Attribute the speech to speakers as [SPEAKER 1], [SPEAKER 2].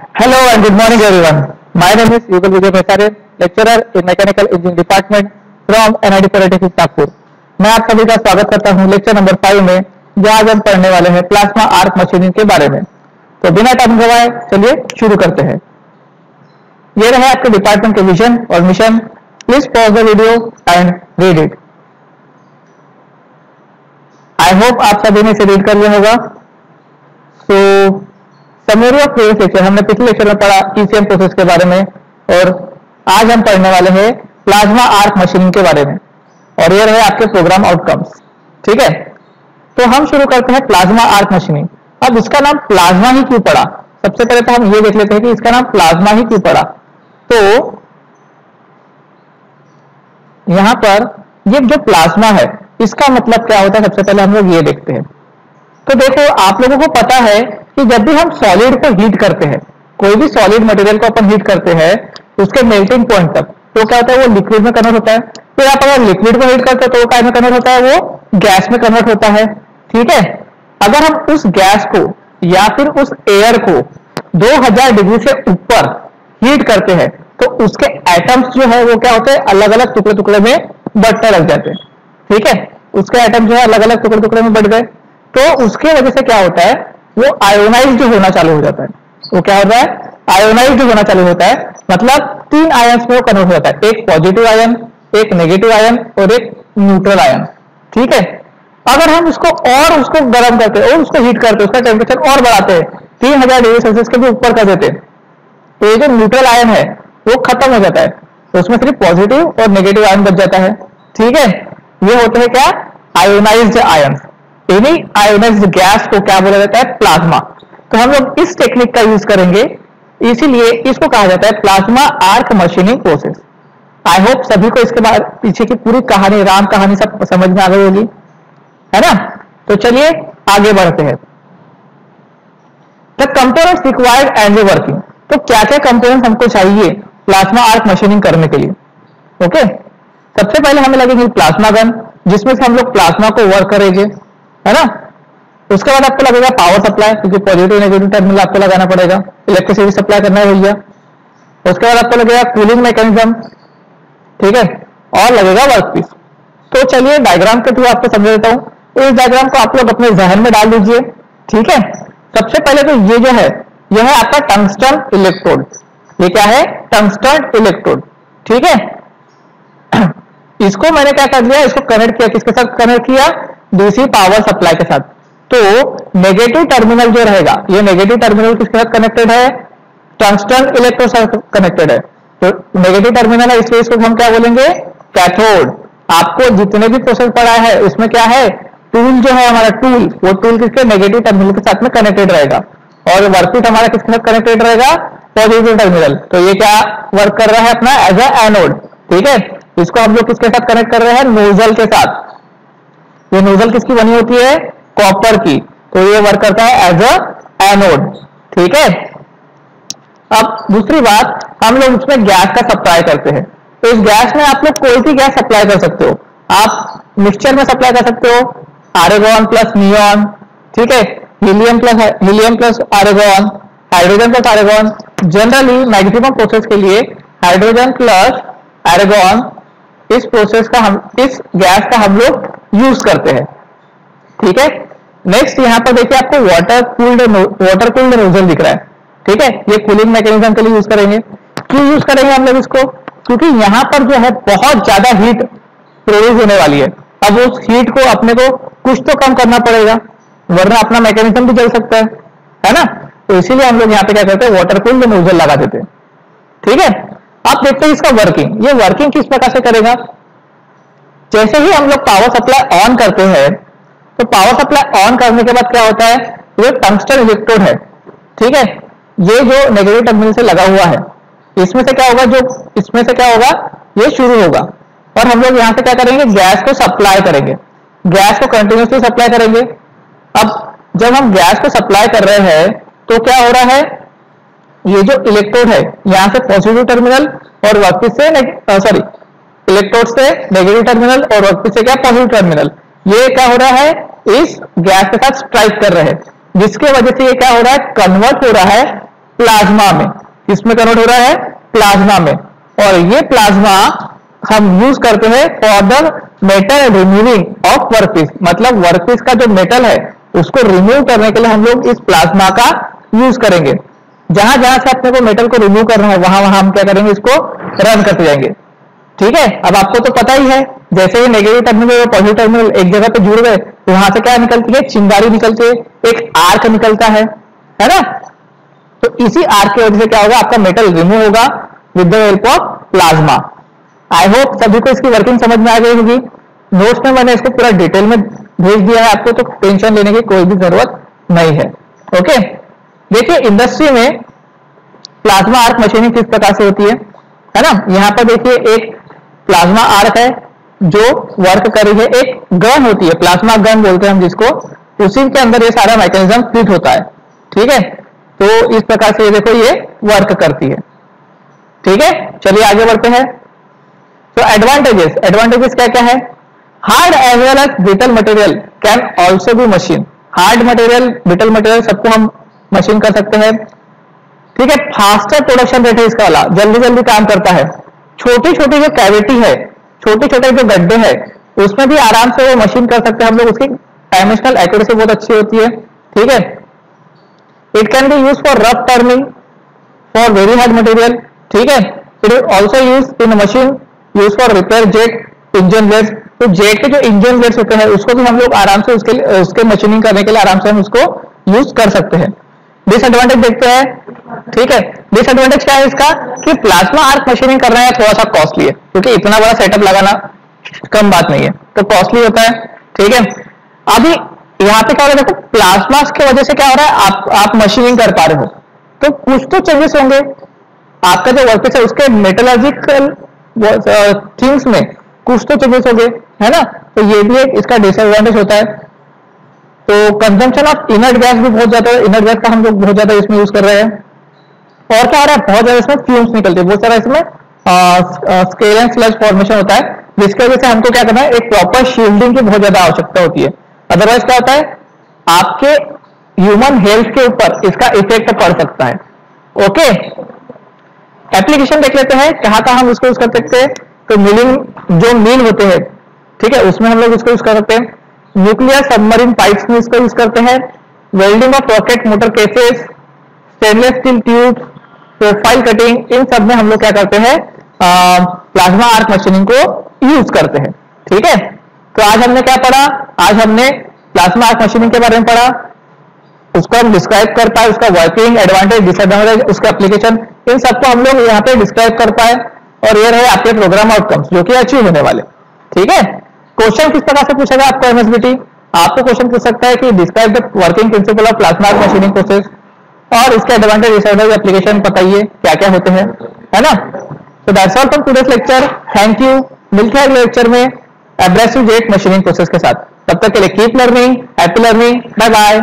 [SPEAKER 1] Hello and good morning everyone. My name is Yugal Vijay Bhattacharya, lecturer in Mechanical Engineering Department from NIT Polytechnic Nagpur. मैं आप सभी का स्वागत करता हूँ लेक्चर नंबर फाइव में जहाँ आज हम पढ़ने वाले हैं प्लाज्मा आर्क मशीनिंग के बारे में। तो बिना टाइम गवाए चलिए शुरू करते हैं। ये रहे आपके डिपार्टमेंट के विजन और mission please pause the video and read it I hope आप सभी ने इसे रीड कर लिया होगा। So summary of previous lecture हमने पिछले लेक्चर में पढ़ा ईसीएम प्रोसेस के बारे में, और आज हम पढ़ने वाले हैं प्लाज्मा आर्क मशीनिंग के बारे में, और ये रहे आपके प्रोग्राम आउटकम्स, ठीक है? तो हम शुरू करते हैं प्लाज्मा आर्क मशीनिंग। अब इसका नाम प्लाज्मा ही क्यों पड़ा? सबसे पहले तो हम ये देख लेते हैं कि इसका नाम प्लाज्मा ही क्यों पड़ा? तो यहाँ पर ये जो प्लाज्मा है, इसका मतलब क्या होता है? सबसे पहले हम लोग ये देखते हैं। तो देखो, आप लोगों को पता है कि जब भी हम सॉलिड को हीट करते हैं, कोई भी सॉलिड मटेरियल को अपन हीट करते हैं, उसके मेल्टिंग पॉइंट तक तो क्या होता है, वो लिक्विड में कन्वर्ट होता है। फिर आप अगर लिक्विड को हीट करते हैं तो वो क्या में कन्वर्ट होता है, वो गैस में कन्वर्ट होता है, ठीक है? अगर हम उस गैस को या फिर उस एयर को 2000 डिग्री से ऊपर हीट करते हैं तो उसके एटम्स जो है, वो क्या होते हैं अलग अलग टुकड़े टुकड़े में बढ़ने लग जाते हैं, ठीक है? उसके एटम जो है अलग अलग टुकड़े टुकड़े में बढ़ गए। तो उसके वजह से क्या होता है वो आयोनाइज होना चालू हो जाता है। वो क्या होता है? आयोनाइज होना चालू होता है। मतलब तीन आयन्स में वो कन्वर्ट हो जाता है। एक पॉजिटिव आयन एक नेगेटिव आयन और एक न्यूट्रल आयन ठीक है? अगर हम उसको और उसको गर्म करते और उसको हीट करते उसका टेम्परेचर और बढ़ाते हैं, तीन हज़ार डिग्री सेल्सियस के भी ऊपर कर देते हैं। तो ये जो न्यूट्रल आयन है, वो खत्म हो जाता है। तो उसमें सिर्फ़ पॉजिटिव और नेगेटिव आयन बच जाता है। ठीक है? ये होते हैं क्या? Ionized ion any ionized gas को क्या बोला जाता है? प्लाज्मा तो हम लोग इस टेक्निक का यूज़ करेंगे। इसीलिए इसको कहा जाता है plasma arc machining process I hope सभी को इसके बाद पीछे की पूरी कहानी, राम कहानी सब समझ में आ गई होगी। है ना? तो चलिए आगे बढ़ते हैं। The components required and working तो क्या क्या कंपोनेंट्स हमको चाहिए प्लाज्मा आर्क मशीनिंग करने के लिए? ओके सबसे पहले हमें लगेगी प्लाज्मा गन जिसमें से हम लोग प्लाज्मा को वर्क करेंगे। है ना? उसके बाद आपको लगेगा पावर सप्लाई क्योंकि पॉजिटिव नेगेटिव टर्मिनल आपको लगाना पड़ेगा। इलेक्ट्रिसिटी सप्लाई करना है भैया। उसके बाद आपको लगेगा कूलिंग मैकेनिज्म ठीक है? और लगेगा वर्क पीस तो चलिए डायग्राम के थ्रू आपको समझ देता हूँ। इस डायग्राम को आप लोग अपने जहन में डाल दीजिए, ठीक है? सबसे पहले तो ये जो है यह है आपका टंगस्टन इलेक्ट्रोड ये क्या है? टंगस्टन इलेक्ट्रोड ठीक है? इसको मैंने क्या कर दिया, इसको कनेक्ट किया। किसके साथ कनेक्ट किया? डीसी पावर सप्लाई के साथ। तो नेगेटिव टर्मिनल जो रहेगा, ये नेगेटिव टर्मिनल किसके साथ कनेक्टेड है? टंगस्टन इलेक्ट्रोड साथ कनेक्टेड है। तो नेगेटिव टर्मिनल है, इसलिए इसको हम क्या बोलेंगे? कैथोड आपको जितने भी प्रोसेस पड़ा है, उसमें क्या है? टूल जो है हमारा टूल वो टूल किसके? नेगेटिव टर्मिनल के साथ में कनेक्टेड रहेगा। और वर्कपीट हमारा किसके साथ कनेक्टेड रहेगा? पॉजिटिव टर्मिनल तो ये क्या वर्क कर रहा है अपना? एज ए एनोड ठीक है? इसको हम लोग किसके साथ कनेक्ट कर रहे हैं? नोजल के साथ। ये नोजल किसकी बनी होती है? कॉपर की। तो ये वर्क करता है एज अ एनोड ठीक है? अब दूसरी बात, हम लोग इसमें गैस का सप्लाई करते हैं। तो इस गैस में आप लोग कोई भी गैस सप्लाई कर सकते हो। आप मिक्सचर में सप्लाई कर सकते हो। आरेगॉन प्लस नियॉन ठीक है? Helium plus helium plus argon hydrogen plus argon generally maximum process के लिए हाइड्रोजन प्लस आरेगॉन इस प्रोसेस का हम, इस गैस का हम लोग यूज़ करते हैं। ठीक है? नेक्स्ट यहाँ पर देखिए आपको water cooled water cooled nozzle दिख रहा है। ठीक है? ये कूलिंग मैकेनिज्म के लिए यूज़ करेंगे। क्यों यूज़ करेंगे हम लोग इसको? क्योंकि यहाँ पर जो है बहुत ज़्यादा हीट प्रोड्यूस होने वाली है। अब उस हीट को अपने को कुछ तो कम करना पड़ेगा, वरना अपना मैकेनिज्म भी जल सकता है। है ना? तो इसीलिए हम लोग यहाँ पे क्या करते हैं? वाटर कूल्ड नोजल लगा देते हैं। ठीक है? आप देखते हैं इसका वर्किंग ये वर्किंग किस प्रकार से करेगा? जैसे ही हम लोग पावर सप्लाई ऑन करते हैं तो पावर सप्लाई ऑन करने के बाद क्या होता है? ये टंगस्टन इलेक्ट्रोड है, ठीक है? ये जो नेगेटिव टर्मिनल से लगा हुआ है, इसमें से क्या होगा जो, इसमें से क्या होगा? ये शुरू होगा। और हम लोग यहाँ से क्या करेंगे? गैस को सप्लाई करेंगे। गैस को कंटिन्यूसली सप्लाई करेंगे। अब जब हम गैस को सप्लाई कर रहे हैं तो क्या हो रहा है? ये जो इलेक्ट्रोड है, यहाँ से पॉजिटिव टर्मिनल और वापिस से सॉरी इलेक्ट्रोड से नेगेटिव टर्मिनल और वर्कपीस से क्या पॉजिटिव टर्मिनल ये क्या हो रहा है? इस गैस के साथ स्ट्राइक कर रहे हैं। जिसके वजह से ये क्या हो रहा है? कन्वर्ट हो रहा है प्लाज्मा में। किसमें कन्वर्ट हो रहा है? प्लाज्मा में। और ये प्लाज्मा हम यूज़ करते हैं for the metal removing of workpiece मतलब वर्कपीस का जो मेटल है, उसको रिमूव करने के लिए हम लोग इस प्लाज्मा का यूज़ करेंगे। जहाँ जहाँ से अपने को मेटल को रिमूव करना है, वहाँ वहाँ हम क्या करेंगे? इसको रन करते जाएँगे। ठीक है? अब आपको तो पता ही है, जैसे ही नेगेटिव टर्मिनल और पॉजिटिव टर्मिनल एक जगह पे जुड़ गए तो वहाँ से क्या निकलती है? चिंगारी निकलती है, एक आर्क निकलता है है ना? तो इसी आर्क की वजह से क्या होगा? आपका मेटल रिमूव होगा with the help of plasma I hope सभी को इसकी वर्किंग समझ में आ गई होगी। नोट्स में मैंने इसको पूरा डिटेल में भेज दिया है आपको तो टेंशन लेने की कोई भी ज़रूरत नहीं है। ओके देखिए इंडस्ट्री में प्लाज्मा आर्क मशीनिंग किस प्रकार से होती है है ना? यहाँ पर देखिए, एक प्लाज्मा आर्क है, जो वर्क कर रही है, एक गन होती है प्लाज्मा गन बोलते हैं हम जिसको, उसी के अंदर ये सारा मैकेनिज्म फिट होता है, ठीक है? तो इस प्रकार से देखो, ये वर्क करती है, ठीक है? चलिए आगे बढ़ते हैं। तो एडवांटेजेस एडवांटेजेस क्या क्या है? Hard as well as brittle material can also be machine hard material brittle material सबको हम मशीन कर सकते हैं, ठीक है? फास्टर प्रोडक्शन रेट है इसका वाला जल्दी जल्दी काम करता है। छोटी छोटी जो कैविटी है छोटे छोटे जो गड्ढे हैं, उसमें भी आराम से वो मशीन कर सकते हैं हम लोग। उसकी डायमेंशनल एक्यूरेसी बहुत अच्छी होती है, ठीक है? It can be use for rough turning for very hard material ठीक है? It is also use in machine use for repair jet engine blades तो जेट के जो इंजन ब्लेड्स होते हैं, उसको भी हम लोग आराम से उसके उसके मशीनिंग करने के लिए आराम से हम उसको यूज़ कर सकते हैं। डिसएडवांटेज देखते हैं। ठीक है? डिसएडवांटेज क्या है इसका? कि प्लाज्मा आर्क मशीनिंग करना है थोड़ा सा कॉस्टली है, क्योंकि इतना बड़ा सेटअप लगाना कम बात नहीं है। तो कॉस्टली होता है। ठीक है? अभी यहाँ पे क्या हो रहा है? देखो प्लाज्मा की वजह से क्या हो रहा है? आप आप मशीनिंग कर पा रहे हो। तो कुछ तो चेंजेस होंगे। आपका जो वर्कपीस है, उसके मेटोलॉजिकल थिंग्स में कुछ तो चेंजेस हो गए है ना? तो ये भी एक इसका डिसएडवांटेज होता है। तो कंजम्पशन ऑफ़ इनर्ट गैस भी बहुत ज़्यादा इनर्ट गैस का हम लोग बहुत ज़्यादा इसमें यूज़ कर रहे हैं। और क्या हो रहा है? बहुत ज़्यादा इसमें फ्यूम्स निकलते हैं। बहुत सारा इसमें स्केल एंड स्लज फॉर्मेशन होता है, जिसकी वजह से हमको क्या करना है? एक प्रॉपर शील्डिंग की बहुत ज़्यादा आवश्यकता होती है। अदरवाइज़ क्या होता है? आपके ह्यूमन हेल्थ के ऊपर इसका इफ़ेक्ट पड़ सकता है। ओके एप्लीकेशन देख लेते हैं, कहाँ कहाँ हम उसको यूज़ कर सकते हैं। तो मिलिंग जो मिल होते हैं, ठीक है, उसमें हम लोग इसको यूज़ कर सकते हैं। न्यूक्लियर सबमरीन पाइप्स में इसको यूज़ करते हैं। Welding of rocket motor cases stainless steel tube profile cutting इन सब में हम लोग क्या करते हैं? प्लाज्मा आर्क मशीनिंग को यूज़ करते हैं। ठीक है? तो आज हमने क्या पढ़ा? आज हमने प्लाज्मा आर्क मशीनिंग के बारे में पढ़ा। उसको हम डिस्क्राइब कर पाए, उसका वर्किंग एडवांटेज डिसएडवांटेज उसका एप्लीकेशन इन सबको हम लोग यहाँ पे डिस्क्राइब कर पाए। और ये रहे आपके प्रोग्राम आउटकम्स जो कि अचीव होने वाले। ठीक है? क्वेश्चन किस तरह से पूछेगा आपको एमएसबीटी आपको क्वेश्चन पूछ सकता है कि describe the working principle of plasma machining process और इसके एडवांटेज डिसएडवांटेज एप्लीकेशन बताइए क्या क्या होते हैं, है ना? तो that's all from today's lecture thank you मिलते हैं अगले लेक्चर में एब्रेसिव जेट मशीनिंग प्रोसेस के साथ। तब तक के लिए keep learning happy learning bye bye